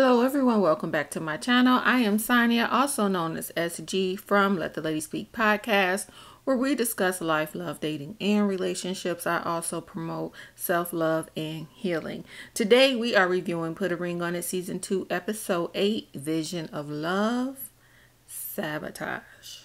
Hello everyone, welcome back to my channel. I am Sonya, also known as SG from Let the Lady Speak podcast, where we discuss life, love, dating, and relationships. I also promote self-love and healing. Today we are reviewing Put a Ring on It Season 2, Episode 8, Vision of Love, Sabotage.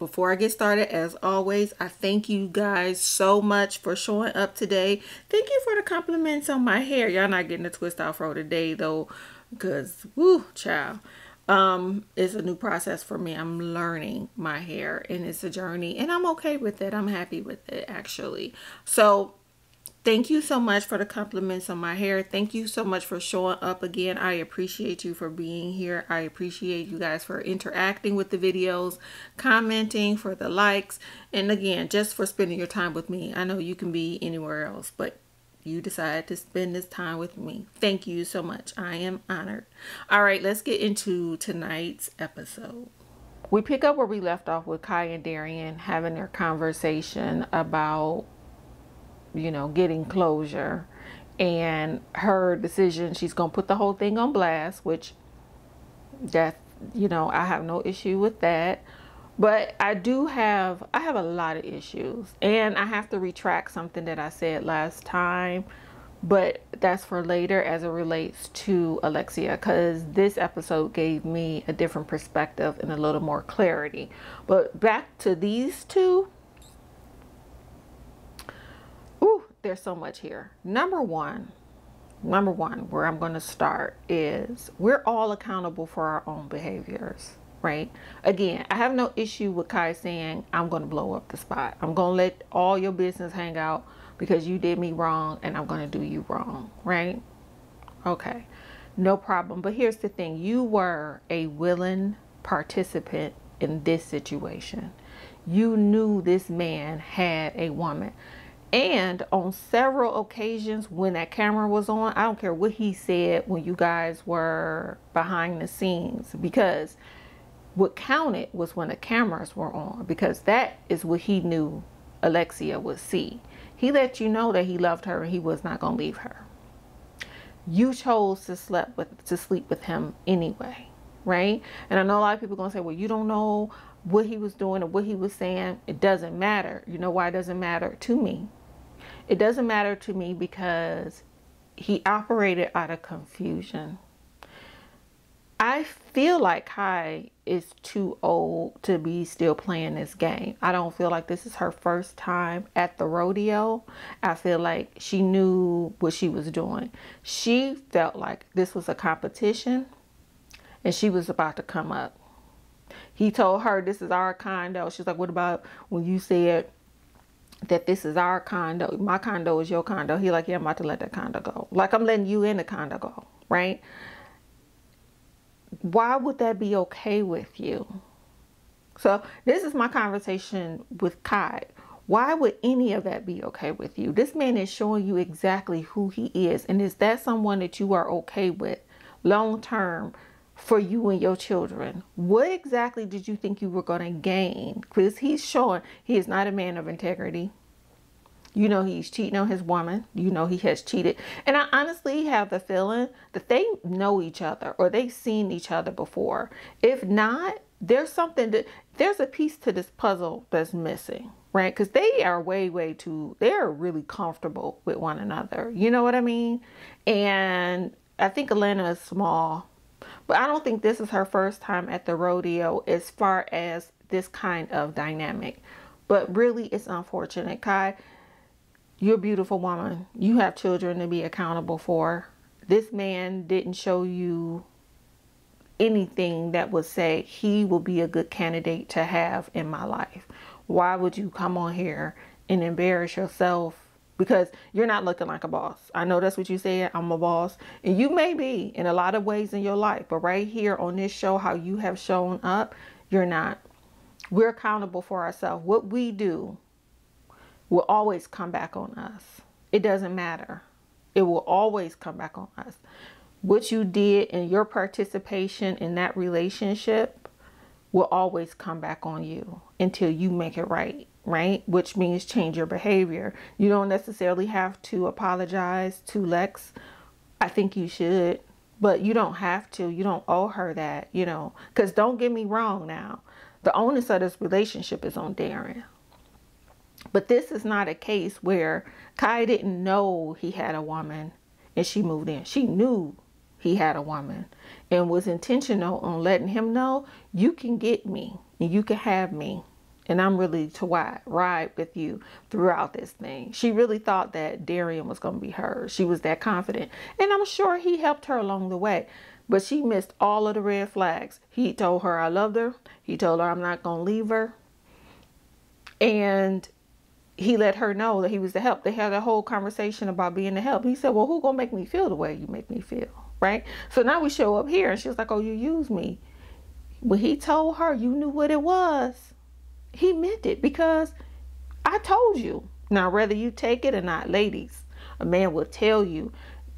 Before I get started, as always, I thank you guys so much for showing up today. Thank you for the compliments on my hair. Y'all not getting a twist out row today though, because woo, child. Um, it's a new process for me. I'm learning my hair and it's a journey and I'm okay with it. I'm happy with it actually. So Thank you so much for the compliments on my hair. Thank you so much for showing up again. I appreciate you for being here. I appreciate you guys for interacting with the videos, commenting, for the likes, and again, just for spending your time with me. I know you can be anywhere else, but you decided to spend this time with me. Thank you so much. I am honored. All right, let's get into tonight's episode. We pick up where we left off with Kai and Darian having their conversation about you know, getting closure. And her decision, she's going to put the whole thing on blast, which that, you know, I have no issue with that. But I do have, I have a lot of issues. And I have to retract something that I said last time. But that's for later as it relates to Alexia because this episode gave me a different perspective and a little more clarity. But back to these two, there's so much here. Number one, number one, where I'm going to start is we're all accountable for our own behaviors, right? Again, I have no issue with Kai saying, I'm going to blow up the spot. I'm going to let all your business hang out because you did me wrong and I'm going to do you wrong, right? Okay, no problem. But here's the thing you were a willing participant in this situation. You knew this man had a woman. And on several occasions when that camera was on, I don't care what he said when you guys were behind the scenes because what counted was when the cameras were on because that is what he knew Alexia would see. He let you know that he loved her and he was not going to leave her. You chose to sleep with to sleep with him anyway, right? And I know a lot of people are going to say, "Well, you don't know what he was doing or what he was saying." It doesn't matter. You know why it doesn't matter to me? It doesn't matter to me because he operated out of confusion. I feel like Kai is too old to be still playing this game. I don't feel like this is her first time at the rodeo. I feel like she knew what she was doing. She felt like this was a competition and she was about to come up. He told her, This is our condo. She's like, What about when you said that this is our condo. My condo is your condo. He like, yeah, I'm about to let that condo go. Like I'm letting you in the condo go, right? Why would that be okay with you? So this is my conversation with Kai. Why would any of that be okay with you? This man is showing you exactly who he is. And is that someone that you are okay with long term for you and your children. What exactly did you think you were going to gain? Because he's showing he is not a man of integrity. You know he's cheating on his woman. You know he has cheated. And I honestly have the feeling that they know each other or they've seen each other before. If not, there's something that there's a piece to this puzzle that's missing, right? Because they are way, way too, they're really comfortable with one another. You know what I mean? And I think Atlanta is small but I don't think this is her first time at the rodeo as far as this kind of dynamic. But really, it's unfortunate. Kai, you're a beautiful woman. You have children to be accountable for. This man didn't show you anything that would say he will be a good candidate to have in my life. Why would you come on here and embarrass yourself because you're not looking like a boss. I know that's what you said. I'm a boss. And you may be in a lot of ways in your life, but right here on this show, how you have shown up, you're not. We're accountable for ourselves. What we do will always come back on us. It doesn't matter. It will always come back on us. What you did and your participation in that relationship will always come back on you until you make it right right? Which means change your behavior. You don't necessarily have to apologize to Lex I think you should, but you don't have to. You don't owe her that, you know. Because don't get me wrong now. The onus of this relationship is on Darian. But this is not a case where Kai didn't know he had a woman and she moved in. She knew he had a woman and was intentional on letting him know you can get me and you can have me and I'm really to ride with you throughout this thing. She really thought that Darian was going to be hers. She was that confident. And I'm sure he helped her along the way. But she missed all of the red flags. He told her I loved her. He told her I'm not going to leave her. And he let her know that he was the help. They had a whole conversation about being the help. He said, well, who going to make me feel the way you make me feel? Right? So now we show up here and she was like, oh, you use me. When he told her you knew what it was, he meant it because I told you. Now, whether you take it or not, ladies, a man will tell you,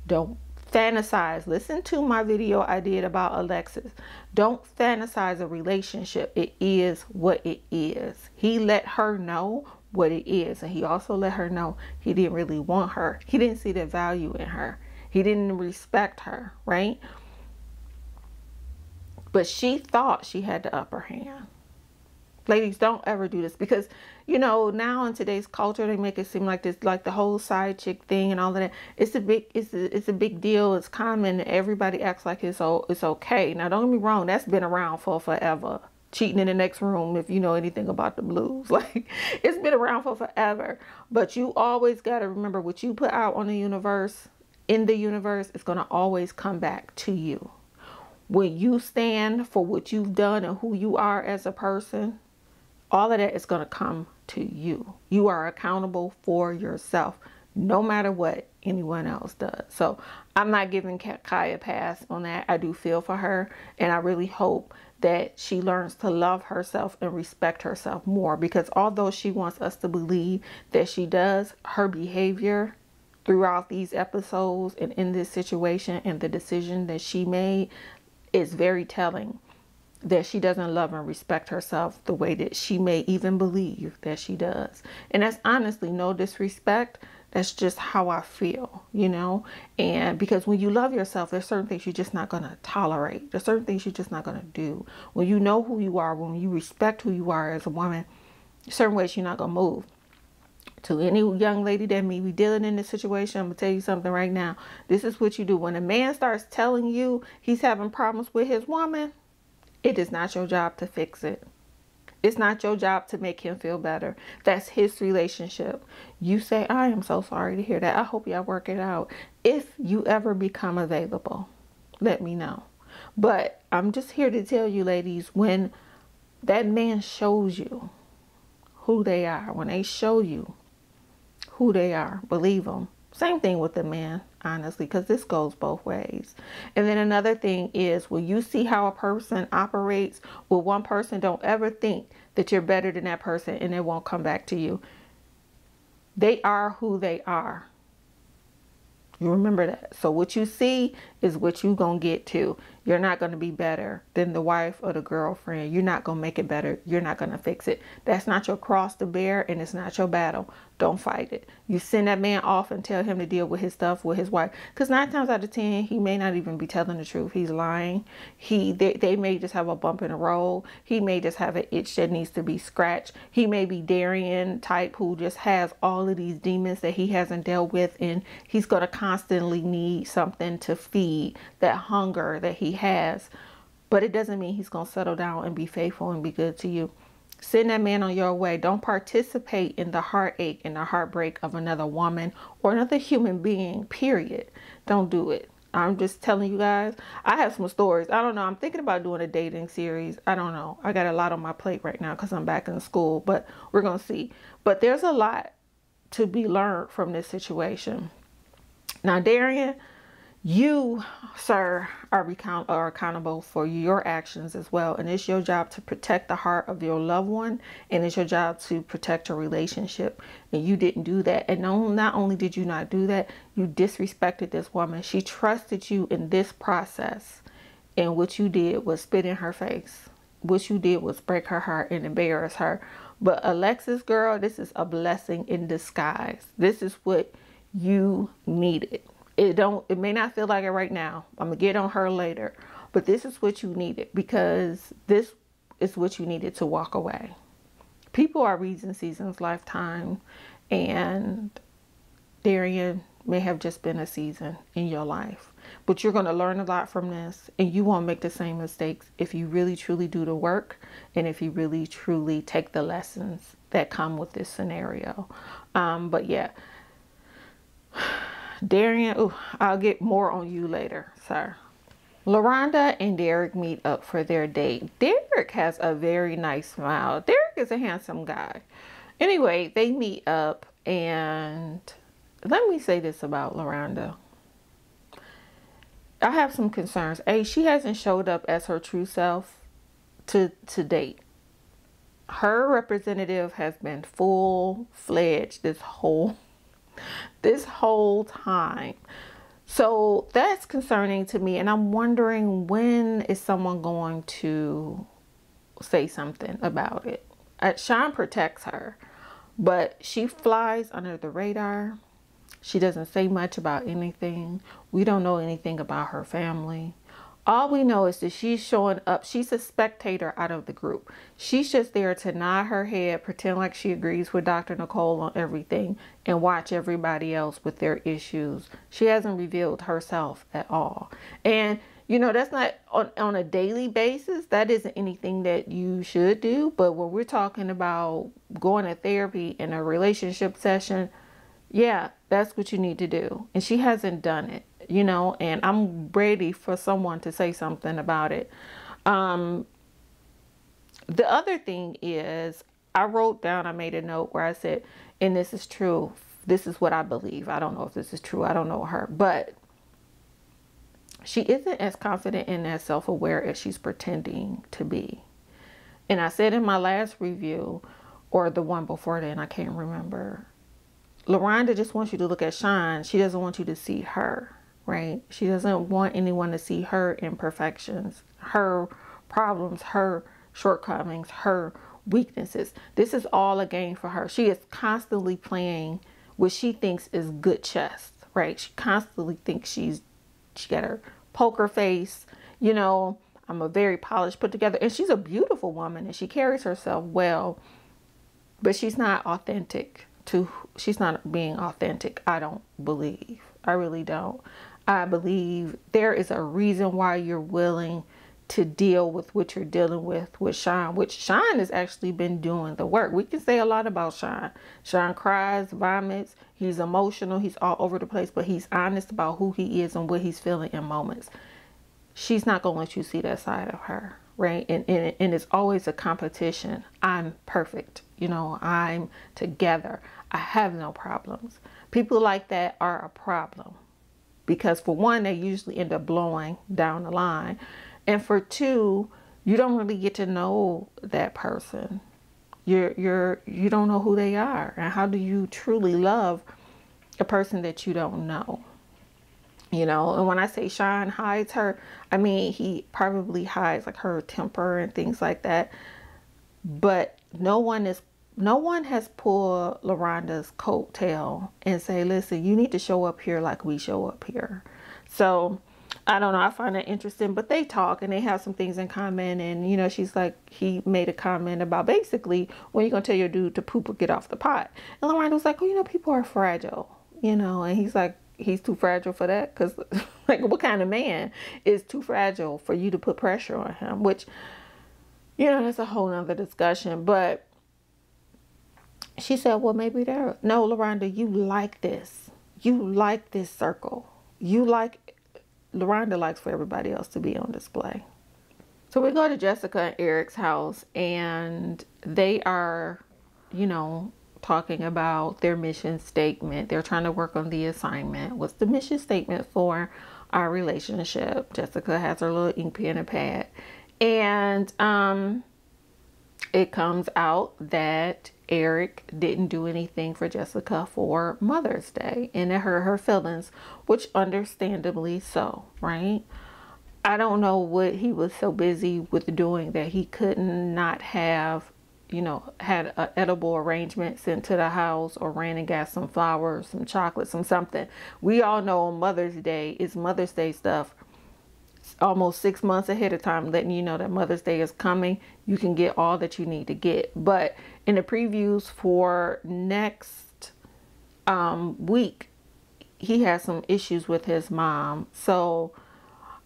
don't fantasize. Listen to my video I did about Alexis. Don't fantasize a relationship. It is what it is. He let her know what it is. And he also let her know he didn't really want her. He didn't see the value in her. He didn't respect her, right? But she thought she had the upper hand ladies don't ever do this because you know now in today's culture they make it seem like this like the whole side chick thing and all of that. It's a big it's a, it's a big deal. It's common. Everybody acts like it's oh it's okay. Now don't get me wrong. That's been around for forever. Cheating in the next room if you know anything about the blues. Like it's been around for forever. But you always got to remember what you put out on the universe in the universe is going to always come back to you. When you stand for what you've done and who you are as a person all of that is going to come to you. You are accountable for yourself, no matter what anyone else does. So I'm not giving Kaya a pass on that. I do feel for her, and I really hope that she learns to love herself and respect herself more because although she wants us to believe that she does, her behavior throughout these episodes and in this situation and the decision that she made is very telling that she doesn't love and respect herself the way that she may even believe that she does. And that's honestly no disrespect. That's just how I feel, you know? And because when you love yourself, there's certain things you're just not going to tolerate. There's certain things you're just not going to do. When you know who you are, when you respect who you are as a woman, certain ways you're not going to move. To any young lady that may be dealing in this situation, I'm going to tell you something right now. This is what you do. When a man starts telling you he's having problems with his woman, it is not your job to fix it. It's not your job to make him feel better. That's his relationship. You say, I am so sorry to hear that. I hope y'all work it out. If you ever become available, let me know. But I'm just here to tell you, ladies, when that man shows you who they are, when they show you who they are, believe them. Same thing with the man, honestly, because this goes both ways. And then another thing is when you see how a person operates with one person, don't ever think that you're better than that person and it won't come back to you. They are who they are. You remember that. So what you see is what you're going to get to. You're not going to be better than the wife or the girlfriend. You're not going to make it better. You're not going to fix it. That's not your cross to bear and it's not your battle. Don't fight it. You send that man off and tell him to deal with his stuff with his wife. Because nine times out of ten, he may not even be telling the truth. He's lying. He they, they may just have a bump in the road. He may just have an itch that needs to be scratched. He may be Darian type who just has all of these demons that he hasn't dealt with and he's going to constantly need something to feed that hunger that he has. But it doesn't mean he's going to settle down and be faithful and be good to you. Send that man on your way. Don't participate in the heartache and the heartbreak of another woman or another human being, period. Don't do it. I'm just telling you guys. I have some stories. I don't know. I'm thinking about doing a dating series. I don't know. I got a lot on my plate right now because I'm back in school, but we're going to see. But there's a lot to be learned from this situation. Now, Darian, you, sir, are, recount- are accountable for your actions as well. And it's your job to protect the heart of your loved one. And it's your job to protect your relationship. And you didn't do that. And no, not only did you not do that, you disrespected this woman. She trusted you in this process. And what you did was spit in her face. What you did was break her heart and embarrass her. But Alexis, girl, this is a blessing in disguise. This is what you needed It don't it may not feel like it right now. I'm gonna get on her later. But this is what you needed because this is what you needed to walk away. People are reason seasons lifetime and Darian may have just been a season in your life. But you're going to learn a lot from this and you won't make the same mistakes if you really truly do the work and if you really truly take the lessons that come with this scenario. Um, but yeah, Darian, ooh, I'll get more on you later, sir. LaRonda and Derek meet up for their date. Derek has a very nice smile. Derek is a handsome guy. Anyway, they meet up and let me say this about LaRonda. I have some concerns. A, she hasn't showed up as her true self to to date. Her representative has been full fledged this whole this whole time. So that's concerning to me and I'm wondering when is someone going to say something about it. Uh, Sean protects her, but she flies under the radar. She doesn't say much about anything. We don't know anything about her family. All we know is that she's showing up. She's a spectator out of the group. She's just there to nod her head, pretend like she agrees with Dr. Nicole on everything, and watch everybody else with their issues. She hasn't revealed herself at all. And, you know, that's not on, on a daily basis. That isn't anything that you should do. But when we're talking about going to therapy in a relationship session, yeah, that's what you need to do. And she hasn't done it, you know, and I'm ready for someone to say something about it. Um, the other thing is, I wrote down, I made a note where I said, and this is true. This is what I believe. I don't know if this is true. I don't know her, but she isn't as confident and as self aware as she's pretending to be. And I said in my last review, or the one before then, I can't remember LaRonda just wants you to look at Sean. She doesn't want you to see her, right? She doesn't want anyone to see her imperfections, her problems, her shortcomings, her weaknesses. This is all a game for her. She is constantly playing what she thinks is good chess, right? She constantly thinks she's she got her poker face, you know, I'm a very polished, put together, and she's a beautiful woman and she carries herself well, but she's not authentic to she's not being authentic. I don't believe. I really don't. I believe there is a reason why you're willing to deal with what you're dealing with with Sean, which Sean has actually been doing the work. We can say a lot about Sean. Sean cries, vomits, he's emotional, he's all over the place, but he's honest about who he is and what he's feeling in moments. She's not going to let you see that side of her, right? And, and, and it's always a competition. I'm perfect. You know, I'm together. I have no problems. People like that are a problem because for one, they usually end up blowing down the line. And for two, you don't really get to know that person. You're you're you don't know who they are. And how do you truly love a person that you don't know? You know, and when I say Sean hides her, I mean he probably hides like her temper and things like that. But no one is no one has pulled LaRonda's coattail and say, listen, you need to show up here like we show up here. So I don't know. I find that interesting, but they talk and they have some things in common. And, you know, she's like, he made a comment about basically when you're going to tell your dude to poop or get off the pot. And LaRonda was like, oh, you know, people are fragile, you know, and he's like, he's too fragile for that. Cause like, what kind of man is too fragile for you to put pressure on him? Which, you know, that's a whole nother discussion, but she said, Well, maybe there. No, LaRonda, you like this. You like this circle. You like, LaRonda likes for everybody else to be on display. So we go to Jessica and Eric's house, and they are, you know, talking about their mission statement. They're trying to work on the assignment. What's the mission statement for our relationship? Jessica has her little ink pen and pad. And um, it comes out that Eric didn't do anything for Jessica for Mother's Day and it hurt her feelings, which understandably so, right? I don't know what he was so busy with doing that he could not have, you know, had an edible arrangement sent to the house or ran and got some flowers, some chocolate, some something. We all know on Mother's Day, is Mother's Day stuff almost six months ahead of time, letting you know that Mother's Day is coming. You can get all that you need to get. But in the previews for next um, week, he has some issues with his mom. So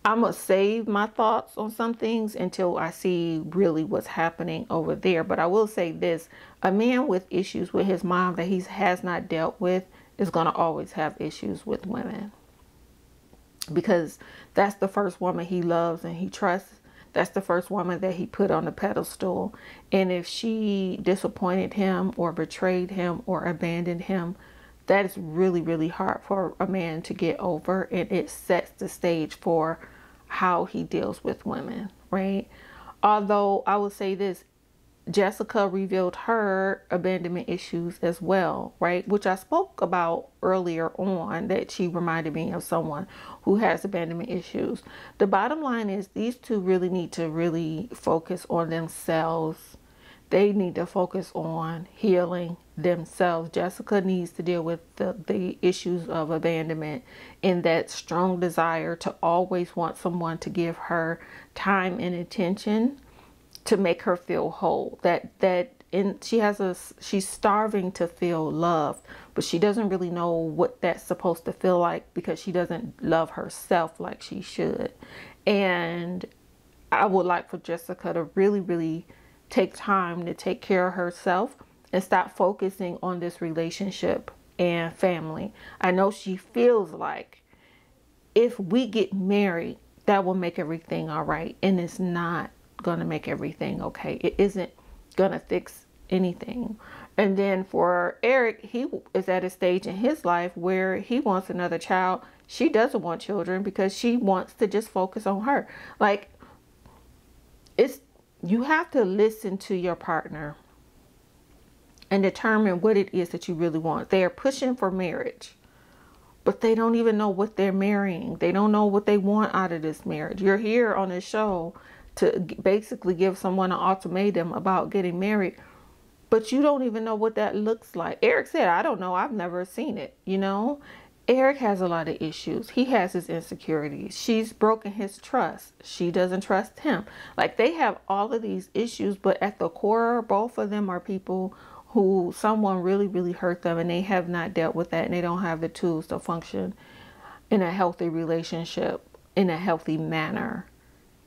I'm going to save my thoughts on some things until I see really what's happening over there. But I will say this a man with issues with his mom that he has not dealt with is going to always have issues with women because that's the first woman he loves and he trusts. That's the first woman that he put on the pedestal. And if she disappointed him or betrayed him or abandoned him, that is really, really hard for a man to get over. And it sets the stage for how he deals with women, right? Although I will say this Jessica revealed her abandonment issues as well, right? Which I spoke about earlier on that she reminded me of someone who has abandonment issues. The bottom line is these two really need to really focus on themselves. They need to focus on healing themselves. Jessica needs to deal with the, the issues of abandonment and that strong desire to always want someone to give her time and attention to make her feel whole. That that and she has a she's starving to feel love, but she doesn't really know what that's supposed to feel like because she doesn't love herself like she should. And I would like for Jessica to really really take time to take care of herself and stop focusing on this relationship and family. I know she feels like if we get married, that will make everything all right, and it's not going to make everything okay. It isn't going to fix anything. And then for Eric, he is at a stage in his life where he wants another child. She doesn't want children because she wants to just focus on her. Like, it's you have to listen to your partner and determine what it is that you really want. They are pushing for marriage, but they don't even know what they're marrying. They don't know what they want out of this marriage. You're here on this show to basically give someone an ultimatum about getting married, but you don't even know what that looks like. Eric said, I don't know. I've never seen it, you know? Eric has a lot of issues. He has his insecurities. She's broken his trust. She doesn't trust him. Like they have all of these issues, but at the core, both of them are people who someone really, really hurt them and they have not dealt with that and they don't have the tools to function in a healthy relationship in a healthy manner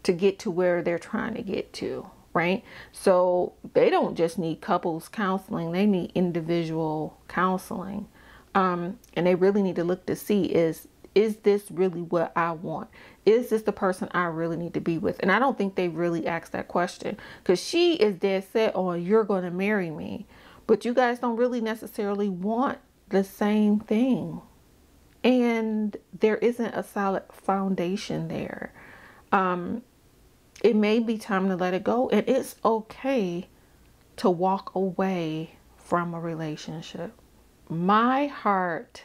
to get to where they're trying to get to, right? So they don't just need couples counseling, they need individual counseling. Um, and they really need to look to see is is this really what I want? Is this the person I really need to be with? And I don't think they really asked that question because she is dead set on you're going to marry me, but you guys don't really necessarily want the same thing. And there isn't a solid foundation there. Um, it may be time to let it go. And it's okay to walk away from a relationship. My heart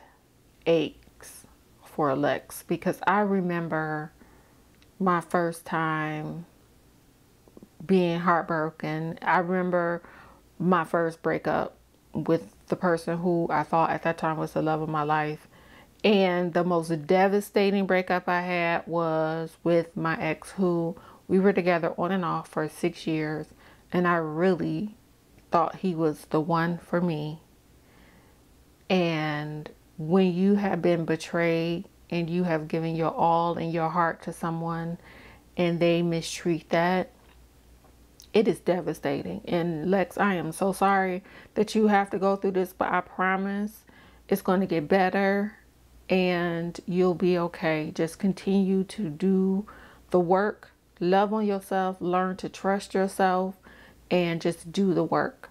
aches for Lex because I remember my first time being heartbroken. I remember my first breakup with the person who I thought at that time was the love of my life. And the most devastating breakup I had was with my ex who we were together on and off for six years, and I really thought he was the one for me. And when you have been betrayed and you have given your all and your heart to someone and they mistreat that, it is devastating. And Lex, I am so sorry that you have to go through this, but I promise it's going to get better and you'll be okay. Just continue to do the work love on yourself, learn to trust yourself, and just do the work.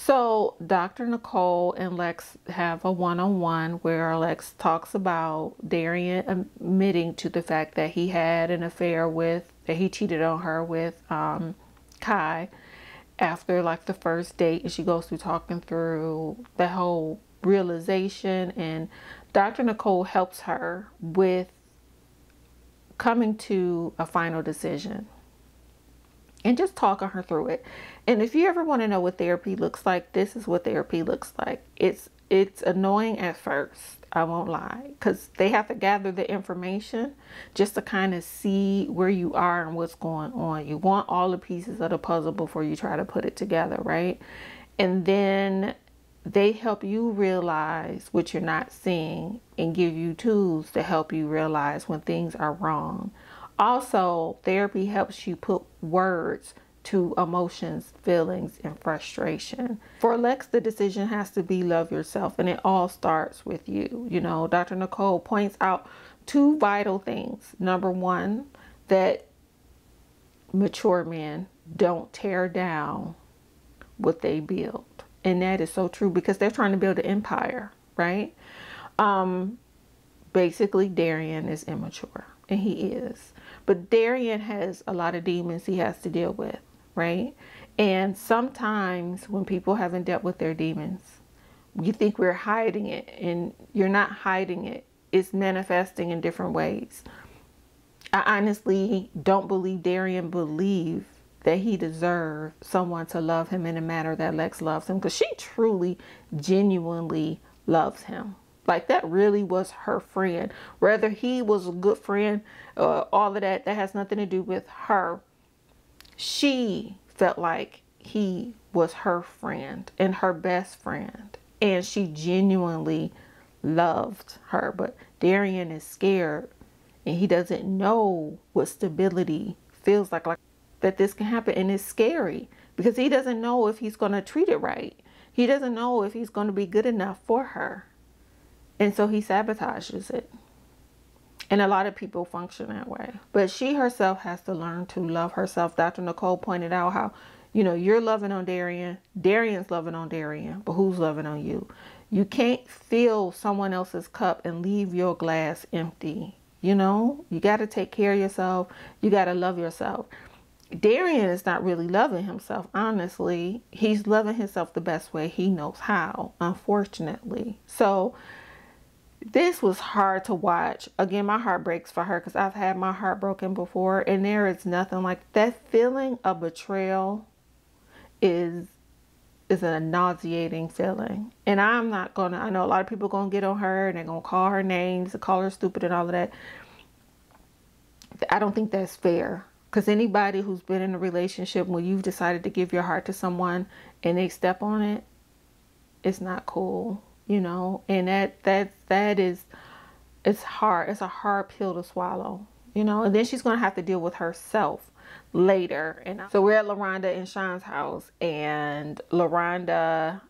So, Dr. Nicole and Lex have a one on one where Lex talks about Darian admitting to the fact that he had an affair with, that he cheated on her with um, Kai after like the first date. And she goes through talking through the whole realization. And Dr. Nicole helps her with coming to a final decision. and just talking her through it. And if you ever want to know what therapy looks like, this is what therapy looks like. It's it's annoying at first. I won't lie, because they have to gather the information just to kind of see where you are and what's going on. You want all the pieces of the puzzle before you try to put it together, right? And then they help you realize what you're not seeing and give you tools to help you realize when things are wrong. Also, therapy helps you put words to emotions, feelings, and frustration. For Lex, the decision has to be love yourself, and it all starts with you. You know, Dr. Nicole points out two vital things. Number one, that mature men don't tear down what they build. And that is so true because they're trying to build an empire, right? Um, basically, Darian is immature, and he is. But Darian has a lot of demons he has to deal with, right? And sometimes when people haven't dealt with their demons, you think we're hiding it, and you're not hiding it. It's manifesting in different ways. I honestly don't believe Darian believed that he deserved someone to love him in a manner that Lex loves him because she truly, genuinely loves him. Like that really was her friend. Whether he was a good friend, uh, all of that, that has nothing to do with her. She felt like he was her friend and her best friend. And she genuinely loved her. But Darian is scared and he doesn't know what stability feels like. Like that this can happen and it's scary because he doesn't know if he's going to treat it right. He doesn't know if he's going to be good enough for her. And so he sabotages it. And a lot of people function that way. But she herself has to learn to love herself. Dr. Nicole pointed out how, you know, you're loving on Darian, Darian's loving on Darian, but who's loving on you? You can't fill someone else's cup and leave your glass empty. You know, you got to take care of yourself. You got to love yourself. Darian is not really loving himself, honestly. He's loving himself the best way he knows how, unfortunately. So, this was hard to watch. Again, my heart breaks for her because I've had my heart broken before, and there is nothing like that feeling of betrayal is is a nauseating feeling. And I'm not gonna I know a lot of people gonna get on her and they're gonna call her names, call her stupid and all of that. I don't think that's fair. Because anybody who's been in a relationship when you've decided to give your heart to someone and they step on it, it's not cool you know, and that that that is it's hard. It's a hard pill to swallow, you know. And then she's gonna have to deal with herself later. And so we're at LaRonda and Sean's house, and LaRonda,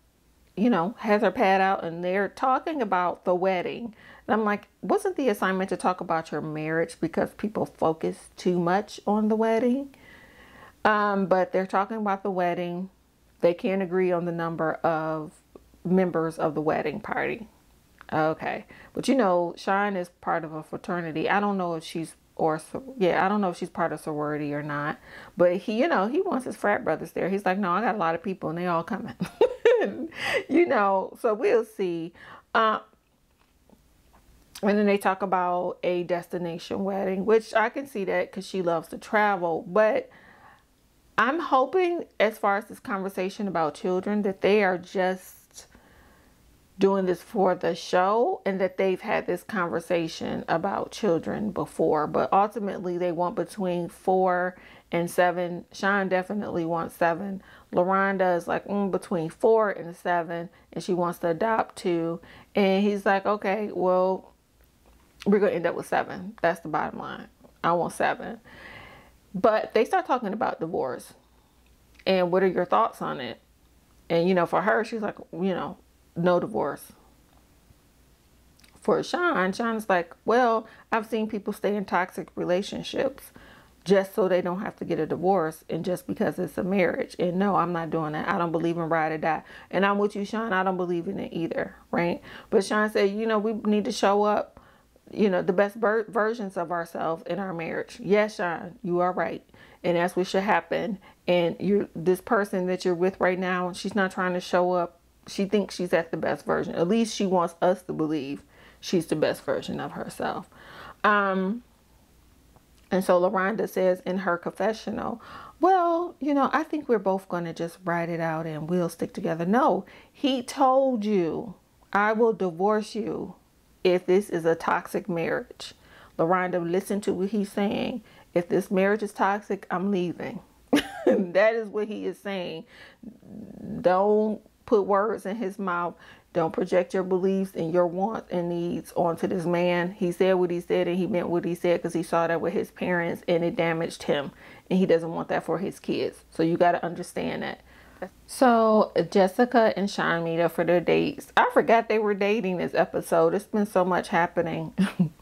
you know, has her pad out, and they're talking about the wedding. And I'm like, wasn't the assignment to talk about your marriage because people focus too much on the wedding? Um, but they're talking about the wedding. They can't agree on the number of members of the wedding party. Okay. But you know, Shine is part of a fraternity. I don't know if she's or yeah, I don't know if she's part of sorority or not. But he, you know, he wants his frat brothers there. He's like, no, I got a lot of people and they all coming. you know, so we'll see. Uh, and then they talk about a destination wedding, which I can see that because she loves to travel. But I'm hoping, as far as this conversation about children, that they are just doing this for the show and that they've had this conversation about children before, but ultimately they want between four and seven. Sean definitely wants seven. LaRonda is like mm, between four and seven, and she wants to adopt two. And he's like, okay, well, we're going to end up with seven. That's the bottom line. I want seven. But they start talking about divorce. And what are your thoughts on it? And, you know, for her, she's like, you know, no divorce. For Sean, Sean's like, well, I've seen people stay in toxic relationships just so they don't have to get a divorce and just because it's a marriage. And no, I'm not doing that. I don't believe in ride or die. And I'm with you, Sean. I don't believe in it either, right? But Sean said, you know, we need to show up, you know, the best versions of ourselves in our marriage. Yes, Sean, you are right. And that's what should happen. And you're this person that you're with right now, she's not trying to show up she thinks she's at the best version. At least she wants us to believe she's the best version of herself. Um, And so LaRonda says in her confessional, well, you know, I think we're both going to just write it out and we'll stick together. No, he told you, I will divorce you if this is a toxic marriage. LaRonda, listen to what he's saying. If this marriage is toxic, I'm leaving. that is what he is saying. Don't put words in his mouth. Don't project your beliefs and your wants and needs onto this man. He said what he said and he meant what he said because he saw that with his parents and it damaged him. And he doesn't want that for his kids. So you got to understand that. So Jessica and Sean meet up for their dates. I forgot they were dating this episode. It's been so much happening.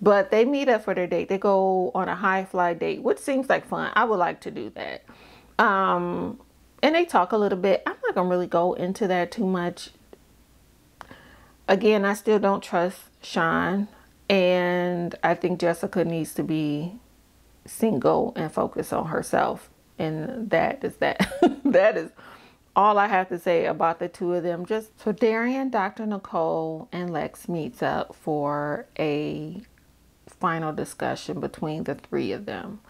but they meet up for their date. They go on a high fly date, which seems like fun. I would like to do that. Um, and they talk a little bit. I'm not gonna really go into that too much. Again, I still don't trust Sean, and I think Jessica needs to be single and focus on herself. And that is that. that is all I have to say about the two of them. Just so Darian, Dr. Nicole, and Lex meets up for a final discussion between the three of them.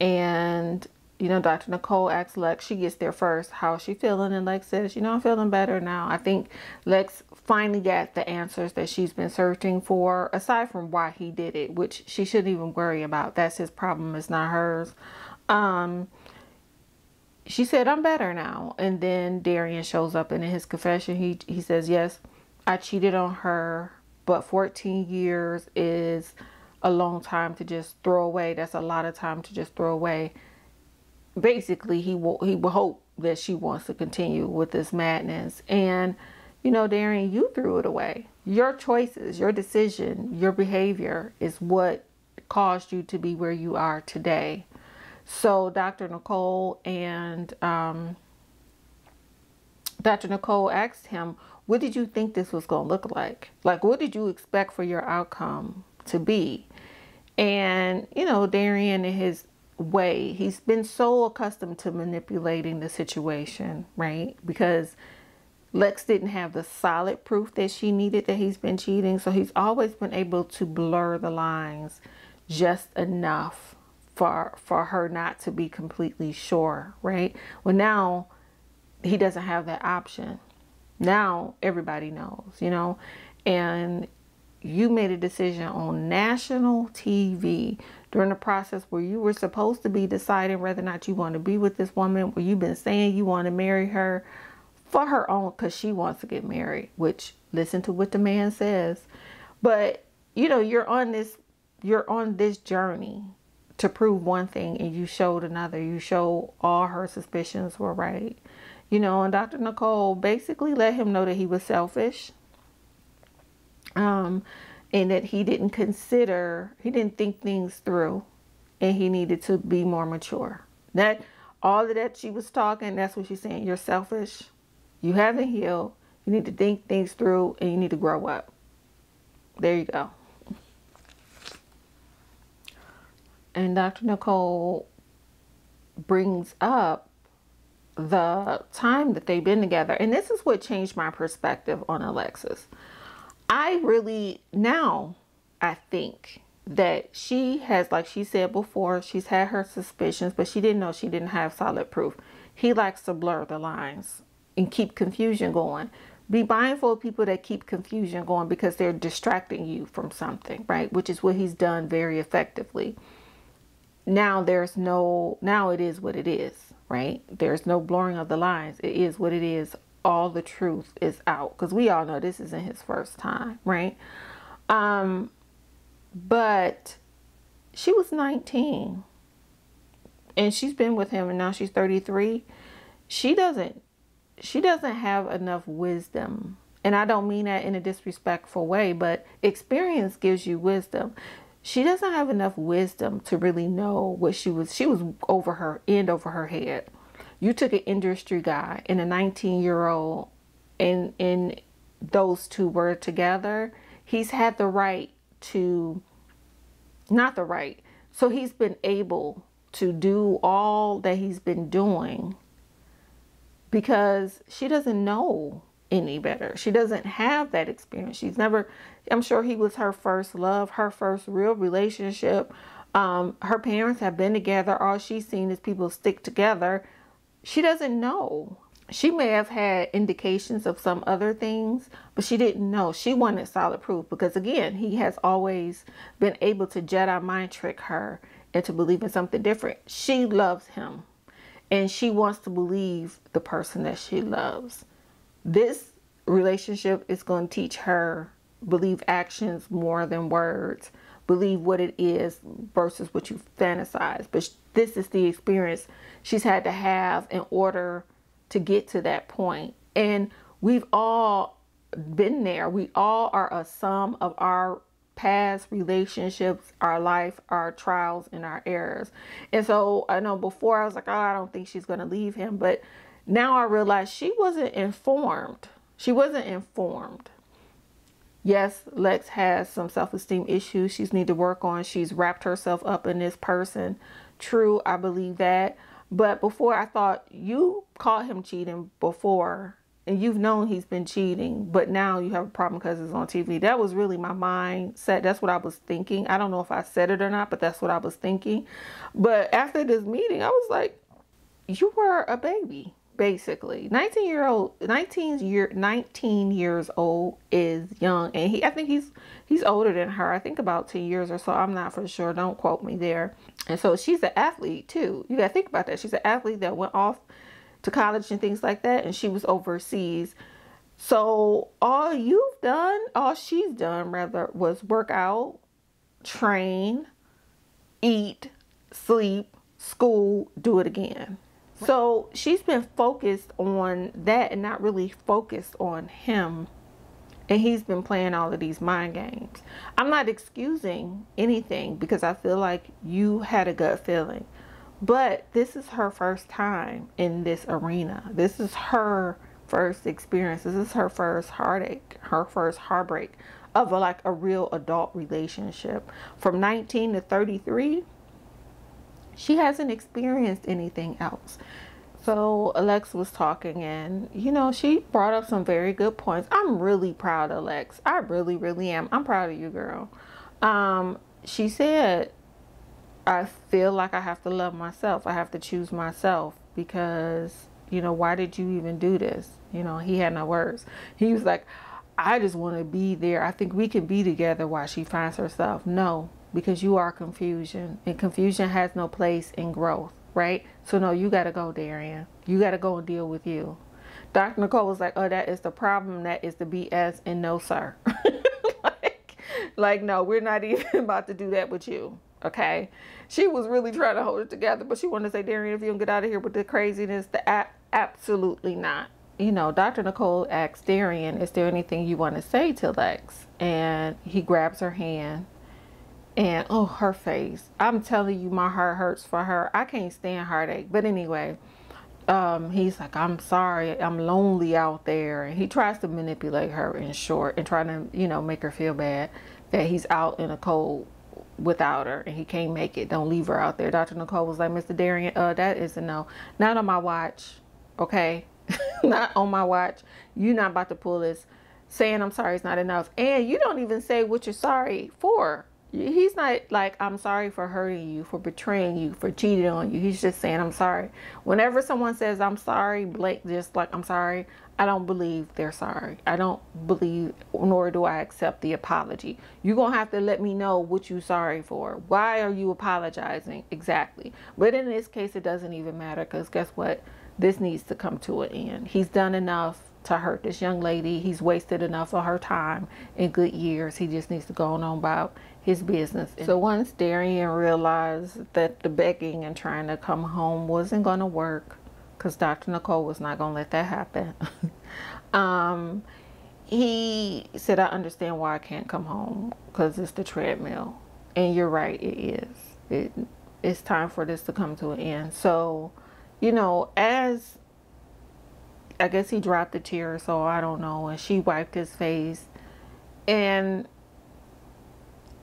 And you know, Dr. Nicole asks Lex, she gets there first, how is she feeling? And Lex says, you know, I'm feeling better now. I think Lex finally got the answers that she's been searching for, aside from why he did it, which she shouldn't even worry about. That's his problem, it's not hers. Um, she said, I'm better now. And then Darian shows up and in his confession, he, he says, yes, I cheated on her, but 14 years is a long time to just throw away. That's a lot of time to just throw away basically he will he will hope that she wants to continue with this madness and you know Darian you threw it away your choices your decision your behavior is what caused you to be where you are today so Dr. Nicole and um, Dr. Nicole asked him what did you think this was going to look like like what did you expect for your outcome to be and you know Darian and his way. He's been so accustomed to manipulating the situation, right? Because Lex didn't have the solid proof that she needed that he's been cheating. So he's always been able to blur the lines just enough for for her not to be completely sure, right? Well, now he doesn't have that option. Now everybody knows, you know, and you made a decision on national TV during the process where you were supposed to be deciding whether or not you want to be with this woman, where you've been saying you want to marry her for her own because she wants to get married, which listen to what the man says. But you know, you're on this you're on this journey to prove one thing and you showed another. You showed all her suspicions were right. You know, and Dr. Nicole basically let him know that he was selfish um, and that he didn't consider, he didn't think things through, and he needed to be more mature. That all of that she was talking, that's what she's saying. You're selfish. You haven't healed. You need to think things through, and you need to grow up. There you go. And Dr. Nicole brings up the time that they've been together. And this is what changed my perspective on Alexis. I really now I think that she has like she said before she's had her suspicions but she didn't know she didn't have solid proof. He likes to blur the lines and keep confusion going. Be mindful of people that keep confusion going because they're distracting you from something right? Which is what he's done very effectively. Now there's no now it is what it is right? There's no blurring of the lines. It is what it is all the truth is out because we all know this isn't his first time, right? Um, but she was 19 and she's been with him and now she's 33. She doesn't she doesn't have enough wisdom. And I don't mean that in a disrespectful way, but experience gives you wisdom. She doesn't have enough wisdom to really know what she was she was over her end over her head you took an industry guy and a 19 year old and and those two were together he's had the right to not the right so he's been able to do all that he's been doing because she doesn't know any better. She doesn't have that experience. She's never, I'm sure he was her first love, her first real relationship. Um, her parents have been together. All she's seen is people stick together. She doesn't know. She may have had indications of some other things, but she didn't know. She wanted solid proof because, again, he has always been able to Jedi mind trick her into believing something different. She loves him and she wants to believe the person that she loves. This relationship is going to teach her believe actions more than words believe what it is versus what you fantasize. But this is the experience she's had to have in order to get to that point. And we've all been there. We all are a sum of our past relationships, our life, our trials, and our errors. And so I know before I was like, oh, I don't think she's going to leave him. But now I realize she wasn't informed. She wasn't informed. Yes, Lex has some self esteem issues she's need to work on. She's wrapped herself up in this person. True, I believe that. But before I thought you caught him cheating before and you've known he's been cheating, but now you have a problem because it's on TV. That was really my mindset. That's what I was thinking. I don't know if I said it or not, but that's what I was thinking. But after this meeting, I was like, you were a baby basically 19 year old 19 year 19 years old is young and he i think he's he's older than her i think about 10 years or so i'm not for sure don't quote me there. And so she's an athlete too. You gotta think about that she's an athlete that went off to college and things like that and she was overseas. So all you've done all she's done rather was work out train eat sleep school do it again so she's been focused on that and not really focused on him. And he's been playing all of these mind games. I'm not excusing anything because I feel like you had a gut feeling. But this is her first time in this arena. This is her first experience. This is her first heartache, her first heartbreak of a, like a real adult relationship. From 19 to 33, she hasn't experienced anything else. So Alex was talking and you know she brought up some very good points. I'm really proud of Alex. I really really am. I'm proud of you girl. Um she said I feel like I have to love myself. I have to choose myself because you know why did you even do this? You know, he had no words. He was like I just want to be there. I think we can be together while she finds herself. No, because you are confusion and confusion has no place in growth, right? So no, you got to go, Darian. You got to go and deal with you. Dr. Nicole was like, oh, that is the problem. That is the BS. And no, sir. like, like, no, we're not even about to do that with you. Okay. She was really trying to hold it together, but she wanted to say, Darian, if you don't get out of here with the craziness, the a- absolutely not. You know, Dr. Nicole asks Darian, is there anything you want to say to Lex? And he grabs her hand and oh, her face. I'm telling you, my heart hurts for her. I can't stand heartache. But anyway, um, he's like, I'm sorry, I'm lonely out there. And he tries to manipulate her in short and trying to, you know, make her feel bad that he's out in the cold without her and he can't make it. Don't leave her out there. Dr. Nicole was like, Mr. Darian, uh, that is a no. Not on my watch. Okay. not on my watch. You're not about to pull this. Saying I'm sorry is not enough. And you don't even say what you're sorry for he's not like i'm sorry for hurting you for betraying you for cheating on you. He's just saying i'm sorry. Whenever someone says i'm sorry blake just like i'm sorry i don't believe they're sorry. I don't believe nor do i accept the apology. You're gonna have to let me know what you're sorry for. Why are you apologizing? Exactly. But in this case it doesn't even matter because guess what? This needs to come to an end. He's done enough to hurt this young lady. He's wasted enough of her time in good years. He just needs to go on about his business. So once Darian realized that the begging and trying to come home wasn't going to work, because Dr. Nicole was not going to let that happen, um, he said, I understand why I can't come home, because it's the treadmill. And you're right, it is. It, it's time for this to come to an end. So, you know, as I guess he dropped a tear, so I don't know, and she wiped his face. And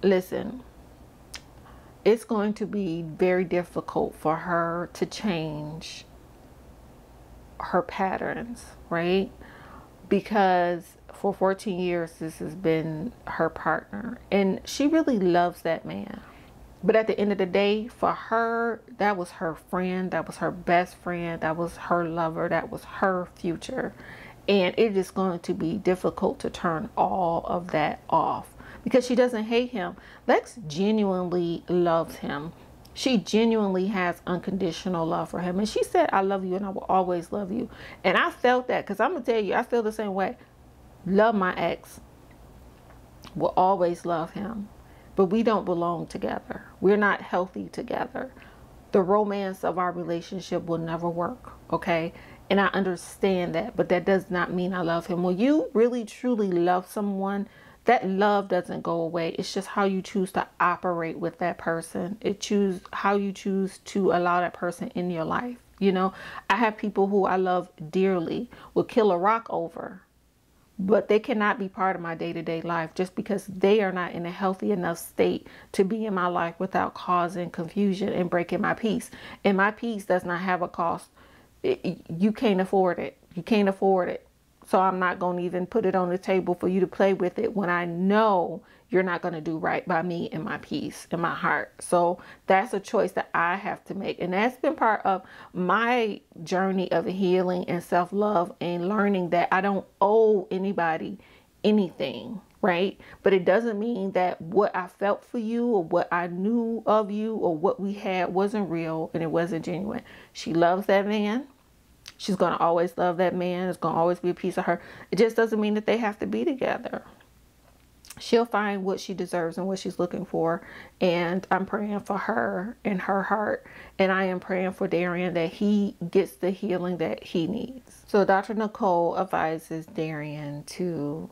listen, it's going to be very difficult for her to change her patterns, right? Because for 14 years, this has been her partner, and she really loves that man. But at the end of the day, for her, that was her friend, that was her best friend, that was her lover, that was her future. And it is going to be difficult to turn all of that off because she doesn't hate him. Lex genuinely loves him. She genuinely has unconditional love for him. And she said, I love you and I will always love you. And I felt that because I'm going to tell you, I feel the same way. Love my ex, will always love him but we don't belong together. We're not healthy together. The romance of our relationship will never work, okay? And I understand that, but that does not mean I love him. When you really truly love someone, that love doesn't go away. It's just how you choose to operate with that person. It choose how you choose to allow that person in your life. You know, I have people who I love dearly will kill a rock over but they cannot be part of my day to day life just because they are not in a healthy enough state to be in my life without causing confusion and breaking my peace. And my peace does not have a cost. It, you can't afford it. You can't afford it. So I'm not going to even put it on the table for you to play with it when I know you're not going to do right by me and my peace and my heart. So that's a choice that I have to make. And that's been part of my journey of healing and self love and learning that I don't owe anybody anything. Right. But it doesn't mean that what I felt for you or what I knew of you or what we had wasn't real and it wasn't genuine. She loves that man. She's going to always love that man. It's going to always be a piece of her. It just doesn't mean that they have to be together she'll find what she deserves and what she's looking for. And I'm praying for her and her heart. And I am praying for Darian that he gets the healing that he needs. So Dr. Nicole advises Darian to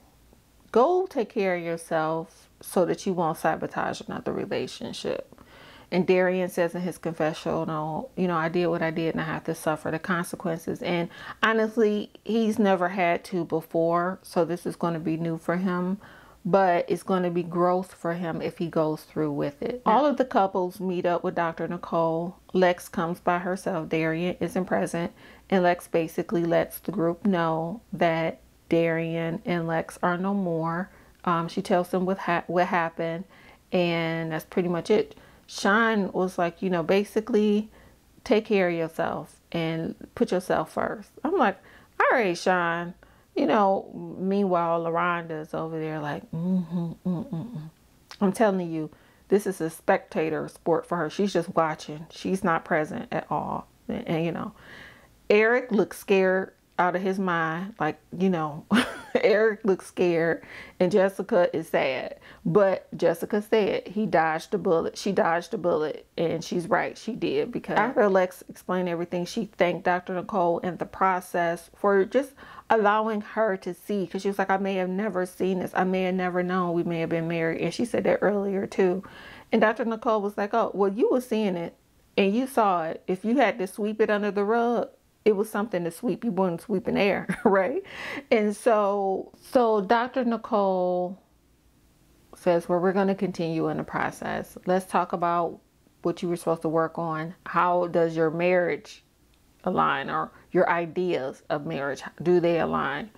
go take care of yourself so that you won't sabotage another relationship. And Darian says in his confessional, you know, I did what I did and I have to suffer the consequences. And honestly, he's never had to before. So this is going to be new for him but it's going to be growth for him if he goes through with it. All of the couples meet up with Dr. Nicole. Lex comes by herself. Darian isn't present. And Lex basically lets the group know that Darian and Lex are no more. Um, she tells them what, ha- what happened. And that's pretty much it. Sean was like, you know, basically take care of yourself and put yourself first. I'm like, all right, Sean you know, meanwhile, LaRonda's over there like, mm-hmm, mm-hmm. I'm telling you, this is a spectator sport for her. She's just watching. She's not present at all. And, and you know, Eric looks scared out of his mind. Like, you know, Eric looks scared and Jessica is sad. But Jessica said he dodged a bullet. She dodged a bullet and she's right. She did because after Lex explained everything, she thanked Dr. Nicole in the process for just allowing her to see because she was like, I may have never seen this. I may have never known we may have been married. And she said that earlier too. And Dr. Nicole was like, Oh, well, you were seeing it and you saw it. If you had to sweep it under the rug, it was something to sweep. You weren't sweeping air, right? And so, so Dr. Nicole says, Well, we're going to continue in the process. Let's talk about what you were supposed to work on. How does your marriage align or your ideas of marriage do they align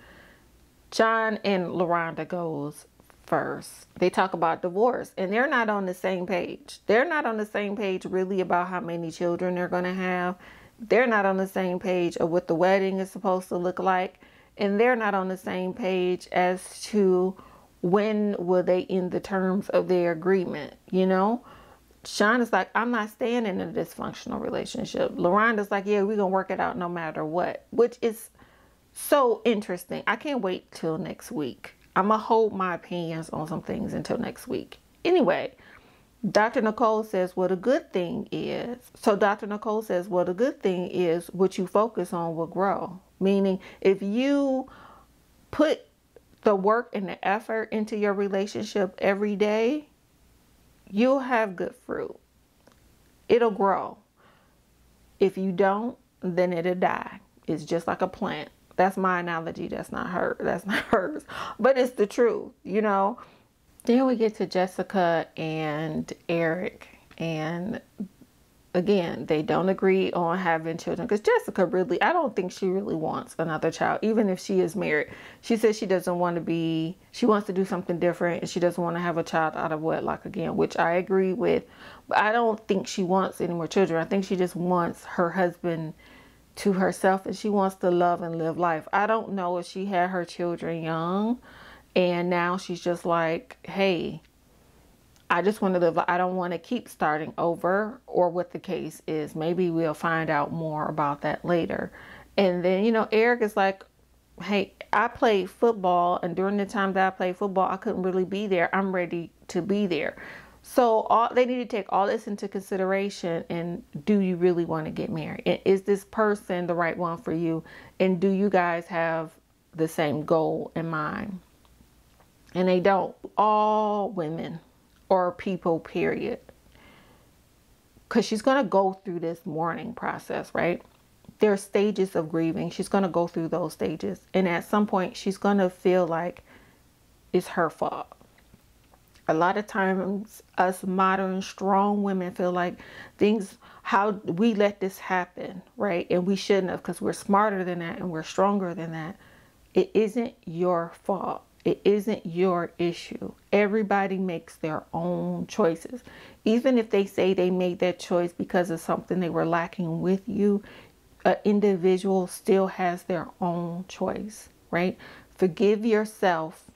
john and LaRonda goes first they talk about divorce and they're not on the same page they're not on the same page really about how many children they're going to have they're not on the same page of what the wedding is supposed to look like and they're not on the same page as to when will they end the terms of their agreement you know Sean is like, I'm not staying in a dysfunctional relationship. LaRonda's like, yeah, we're to work it out no matter what, which is so interesting. I can't wait till next week. I'm to hold my opinions on some things until next week. Anyway, Dr. Nicole says, well, a good thing is, so Dr. Nicole says, well, a good thing is what you focus on will grow. Meaning, if you put the work and the effort into your relationship every day, you'll have good fruit. It'll grow. If you don't, then it'll die. It's just like a plant. That's my analogy. That's not her. That's not hers. But it's the truth, you know. Then we get to Jessica and Eric. And again, they don't agree on having children because Jessica really, I don't think she really wants another child, even if she is married. She says she doesn't want to be, she wants to do something different and she doesn't want to have a child out of wedlock again, which I agree with. But I don't think she wants any more children. I think she just wants her husband to herself and she wants to love and live life. I don't know if she had her children young and now she's just like, hey, I just want to live. I don't want to keep starting over or what the case is. Maybe we'll find out more about that later. And then, you know, Eric is like, hey, I played football, and during the time that I played football, I couldn't really be there. I'm ready to be there. So all they need to take all this into consideration and do you really want to get married? And is this person the right one for you? And do you guys have the same goal in mind? And they don't. All women or people, period. Because she's going to go through this mourning process, right? There are stages of grieving. She's going to go through those stages. And at some point, she's going to feel like it's her fault. A lot of times, us modern, strong women feel like things, how we let this happen, right? And we shouldn't have because we're smarter than that and we're stronger than that. It isn't your fault. It isn't your issue. Everybody makes their own choices. Even if they say they made that choice because of something they were lacking with you, an individual still has their own choice, right? Forgive yourself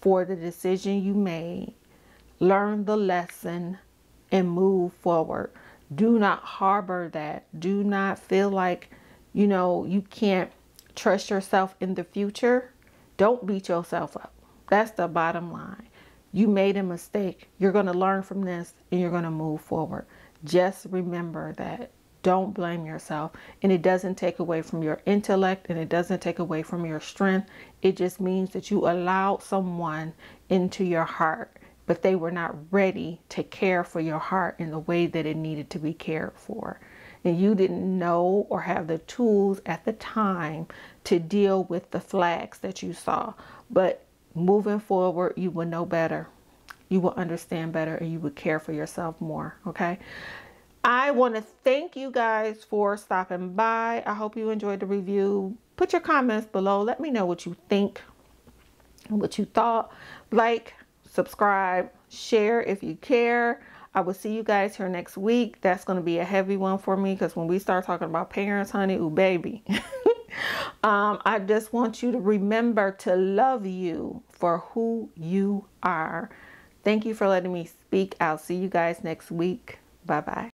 for the decision you made. Learn the lesson and move forward. Do not harbor that. Do not feel like, you know, you can't trust yourself in the future don't beat yourself up. That's the bottom line. You made a mistake. You're going to learn from this and you're going to move forward. Just remember that. Don't blame yourself. And it doesn't take away from your intellect and it doesn't take away from your strength. It just means that you allowed someone into your heart, but they were not ready to care for your heart in the way that it needed to be cared for and you didn't know or have the tools at the time to deal with the flags that you saw. But moving forward, you will know better. You will understand better and you will care for yourself more. Okay. I want to thank you guys for stopping by. I hope you enjoyed the review. Put your comments below. Let me know what you think, what you thought. Like, subscribe, share if you care. I will see you guys here next week. That's going to be a heavy one for me because when we start talking about parents, honey, ooh, baby. um, I just want you to remember to love you for who you are. Thank you for letting me speak. I'll see you guys next week. Bye bye.